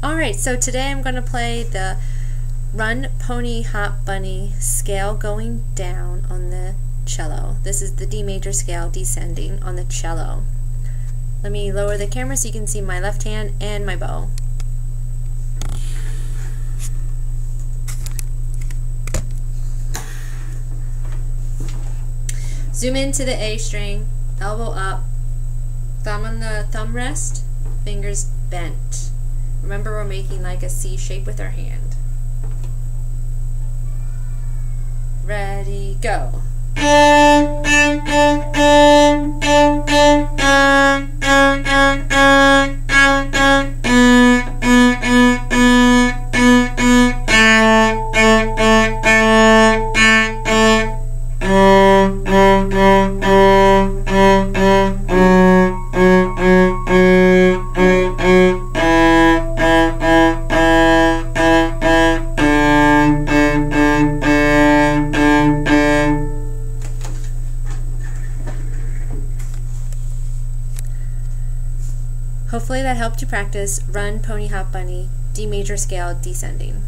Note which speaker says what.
Speaker 1: Alright, so today I'm going to play the Run Pony Hop Bunny scale going down on the cello. This is the D major scale descending on the cello. Let me lower the camera so you can see my left hand and my bow. Zoom into the A string, elbow up, thumb on the thumb rest, fingers bent. Remember we're making like a C shape with our hand. Ready, go. Hopefully that helped you practice Run Pony Hop Bunny D major scale descending.